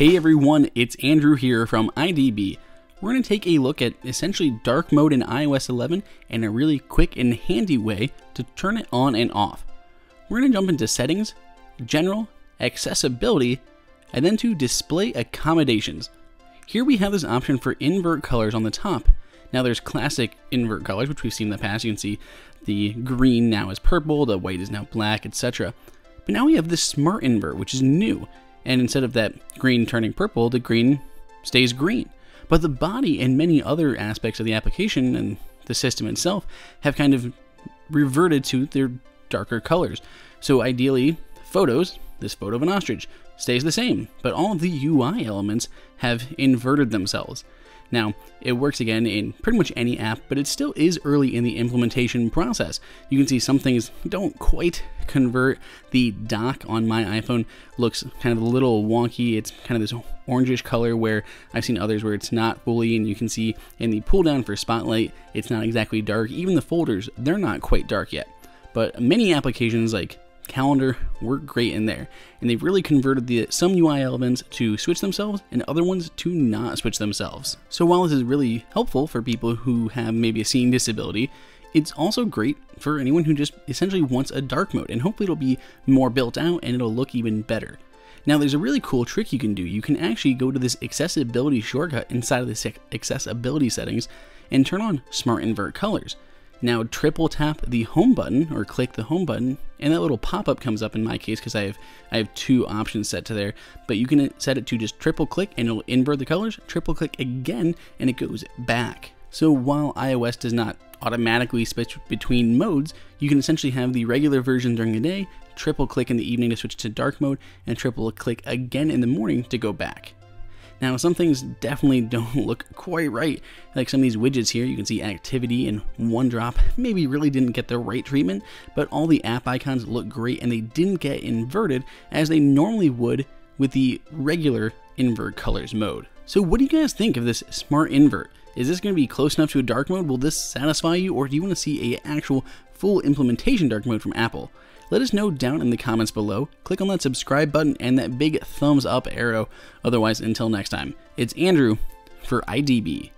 Hey everyone, it's Andrew here from IDB. We're going to take a look at essentially dark mode in iOS 11 and a really quick and handy way to turn it on and off. We're going to jump into settings, general, accessibility, and then to display accommodations. Here we have this option for invert colors on the top. Now there's classic invert colors, which we've seen in the past. You can see the green now is purple, the white is now black, etc. But now we have this smart invert, which is new and instead of that green turning purple, the green stays green. But the body and many other aspects of the application and the system itself have kind of reverted to their darker colors. So ideally, photos, this photo of an ostrich, stays the same, but all the UI elements have inverted themselves. Now, it works again in pretty much any app, but it still is early in the implementation process. You can see some things don't quite convert. The dock on my iPhone looks kind of a little wonky. It's kind of this orangish color where I've seen others where it's not fully, and you can see in the pull down for Spotlight, it's not exactly dark. Even the folders, they're not quite dark yet. But many applications like calendar work great in there. And they've really converted the some UI elements to switch themselves and other ones to not switch themselves. So while this is really helpful for people who have maybe a seeing disability, it's also great for anyone who just essentially wants a dark mode and hopefully it'll be more built out and it'll look even better. Now there's a really cool trick you can do. You can actually go to this accessibility shortcut inside of the accessibility settings and turn on smart invert colors. Now triple tap the home button or click the home button and that little pop-up comes up in my case because I have I have two options set to there. But you can set it to just triple click and it'll invert the colors triple click again and it goes back. So while iOS does not automatically switch between modes you can essentially have the regular version during the day triple click in the evening to switch to dark mode and triple click again in the morning to go back now, some things definitely don't look quite right. Like some of these widgets here, you can see activity and OneDrop maybe really didn't get the right treatment, but all the app icons look great and they didn't get inverted as they normally would with the regular invert colors mode. So what do you guys think of this smart invert? Is this going to be close enough to a dark mode? Will this satisfy you or do you want to see a actual full implementation dark mode from Apple? Let us know down in the comments below. Click on that subscribe button and that big thumbs up arrow. Otherwise, until next time, it's Andrew for IDB.